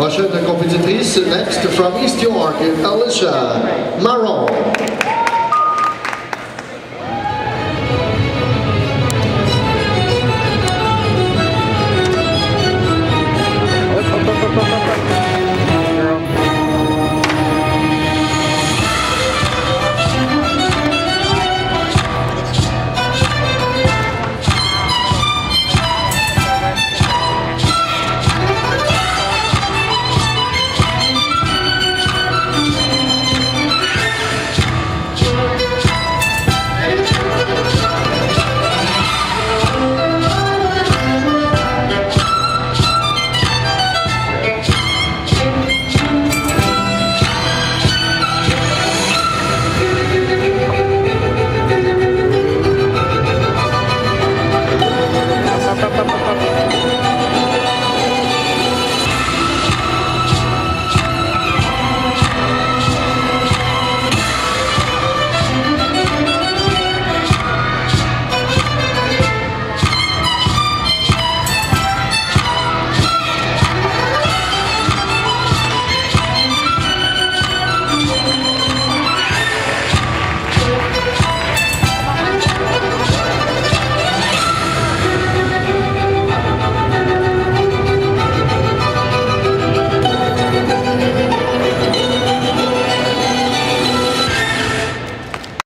Prochaine compétitrice, next from East York, Alicia Maron.